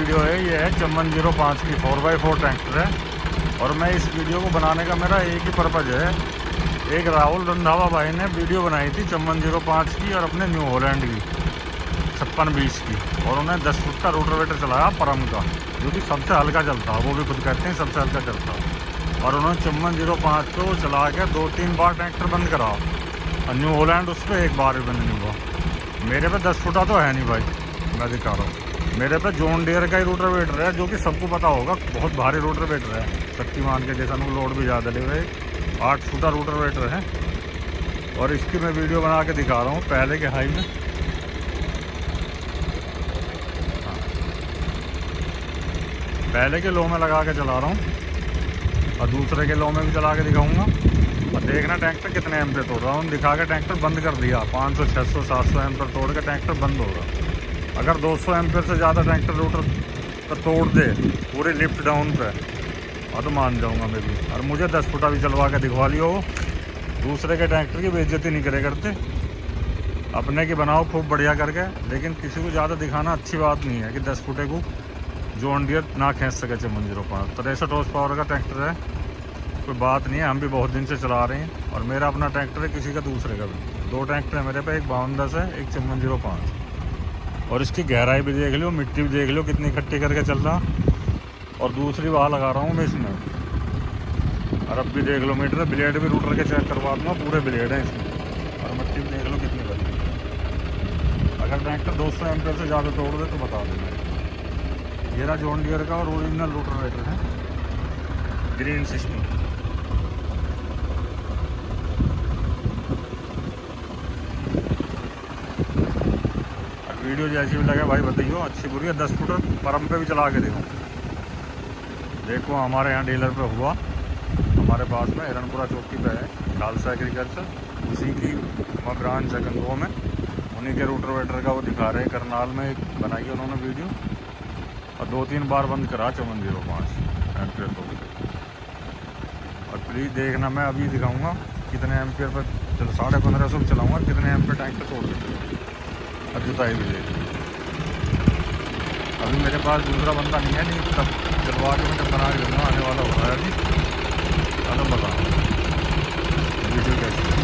Video है, ये है चमन ज़ीरो पाँच की फोर बाई फोर ट्रैक्टर है। और मैं इस वीडियो को बनाने का मेरा एक ही पर्पज़ है। एक राहुल रंधावा भाई ने वीडियो बनाई थी चमन ज़ीरो पाँच की और अपने न्यू हॉलैंड की, छप्पन बीस की। और उन्हें दस फुट का रोटोवेटर चलाया परम का, जो कि सबसे हल्का चलता है वो भी खुद कहते हैं सबसे हल्का चलता। है और उन्होंने चम्मन ज़ीरो पाँच को चला के दो तीन बार ट्रैक्टर बंद करा। और न्यू हॉलैंड उस पर एक बार भी बंद नहीं हुआ। मेरे पे दस फुटा तो है नहीं भाई, मैं दिखा रहा हूँ। मेरे पे जोन डेयर का ही रोटर वेटर है, जो कि सबको पता होगा, बहुत भारी रोटर वेटर है। शक्तिमान के जैसा लोड भी ज़्यादा ले हुए, आठ फुटा रोटर वेटर है। और इसकी मैं वीडियो बना के दिखा रहा हूँ, पहले के हाई में। हाँ। पहले के लो में लगा के चला रहा हूँ, और दूसरे के लो में भी चला के दिखाऊँगा। और देखना, ट्रैक्टर कितने एम पे तोड़ रहा हूँ। दिखा के ट्रैक्टर बंद कर दिया 500 600 700 एम पर तोड़ के ट्रैक्टर बंद होगा अगर 200 सौ से ज़्यादा ट्रैक्टर रोटर पर तोड़ दे, पूरे लिफ्ट डाउन पे और तो मान जाऊँगा मैं भी। और मुझे 10 फुटा भी चलवा के दिखवा लियो दूसरे के ट्रैक्टर की बेइज्जती नहीं करे करते। अपने की बनाओ खूब बढ़िया करके, लेकिन किसी को ज़्यादा दिखाना अच्छी बात नहीं है कि दस फुटे को जो अंडियर ना खींच सके चमन ज़ीरो पाँच तिरसठ हॉर्स पावर का ट्रैक्टर है, कोई बात नहीं है, हम भी बहुत दिन से चला रहे हैं। और मेरा अपना ट्रैक्टर है, किसी का दूसरे का भी। दो ट्रैक्टर है मेरे पे, एक बावन दस है, एक चमन ज़ीरो पाँच। और इसकी गहराई भी देख लो मिट्टी भी देख लो कितनी इकट्ठी करके चल रहा। और दूसरी वाह लगा रहा हूँ मैं इसमें। और अब भी देख लो मीटर, ब्लेड भी रूटर के चेक करवा दूँगा, पूरे ब्लेड हैं इसमें। और मिट्टी भी देख लो कितनी बड़ी अगर ट्रैक्टर दो सौ एम से ज़्यादा तोड़ दे तो बता ये रहा जॉन डियर का और ओरिजिनल रूटर रेटर है। ग्रीन सिस्टम वीडियो जैसी भी लगे, भाई बताइए अच्छी बुरी है, दस फुट परम पे भी चला के देखो। देखो, हमारे यहाँ डीलर पे हुआ। हमारे पास में हिरणपुरा चौकी पे है खालसा एग्रीकल्चर उसी की वहाँ ब्रांच है गंगो में। उन्हीं के रूटर वेटर का वो दिखा रहे हैं, करनाल में एक बनाई है उन्होंने वीडियो और दो तीन बार बंद करा चौवन ज़ीरो पाँच एम्पियर तो और प्लीज़ देखना, मैं अभी दिखाऊँगा, कितने एम्पियर पर चलो, साढ़े पंद्रह सौ चलाऊँगा, कितने एम एम्पियर टैंक पर तोड़ देते और जुताई भी देख अभी मेरे पास दूसरा बंदा नहीं है, नहीं, तब चलवा के मैं बना के आने वाला हो रहा है अभी अलग बताओ वीडियो कैसे?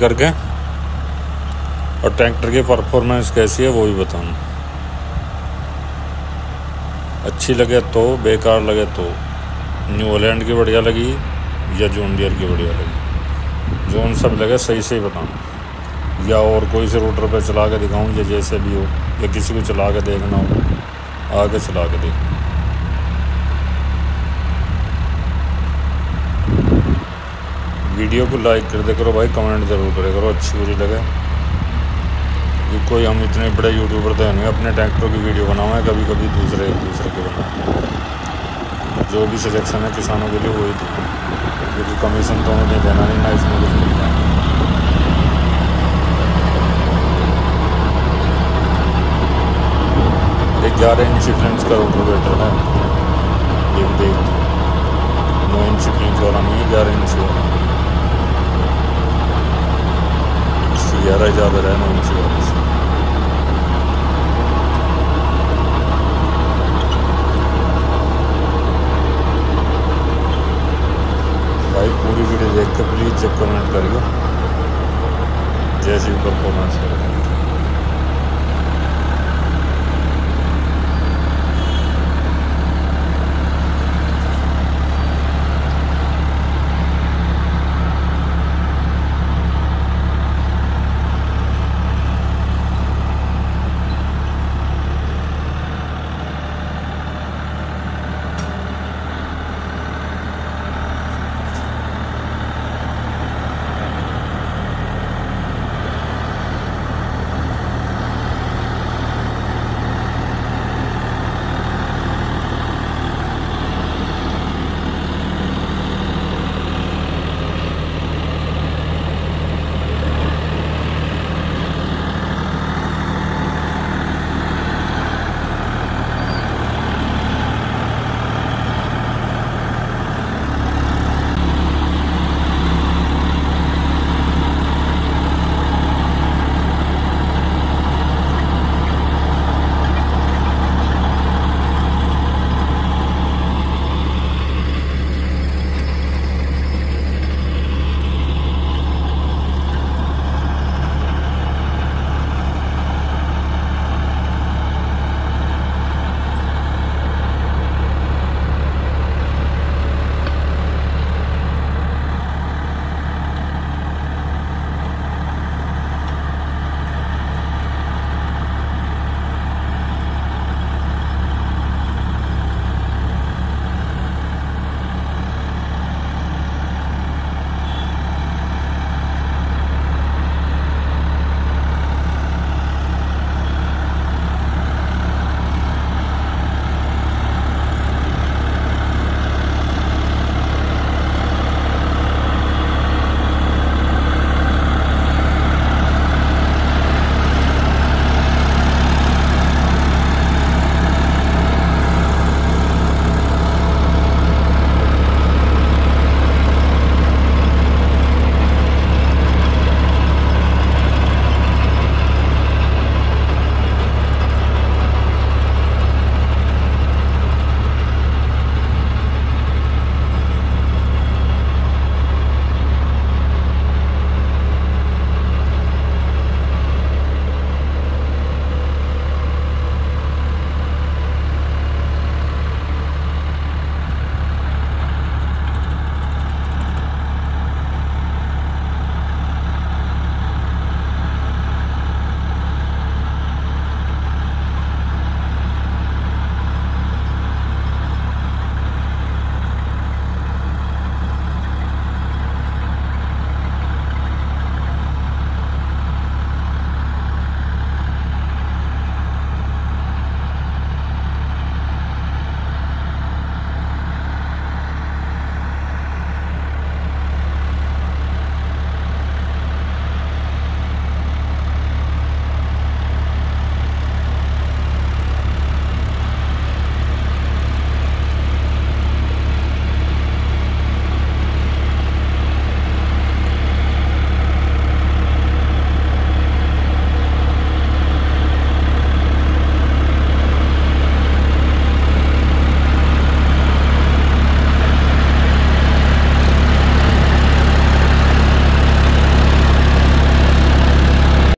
करके और ट्रैक्टर की परफॉर्मेंस कैसी है वो भी बताऊँ। अच्छी लगे तो बेकार लगे तो। न्यू हॉलैंड की बढ़िया लगी या जॉन डियर की बढ़िया लगी? जोन सब लगे सही सही बताऊँ। या और कोई से रूटर पे चला के दिखाऊँ या जैसे भी हो, या किसी को चला के देखना हो आगे चला के देखना वीडियो को लाइक कर दे करो भाई, कमेंट ज़रूर करे करो, अच्छी बुरी लगे। कि कोई हम इतने बड़े यूट्यूबर तो नहीं, अपने ट्रैक्टरों की वीडियो बनाओ कभी कभी दूसरे दूसरे के बनाए जो भी सिलेक्शन है किसानों के लिए वही थी क्योंकि कमीशन तो हमें देना नहीं, ना इसमें कुछ मिलता है। एक ग्यारह इंची फ्रेंड्स का रोटोवेटर है भी देख, नौ इंची फ्रेंच वाला नहीं है ग्यारह इंची ग्यारह ज़्यादा रहे नौ इंची वाला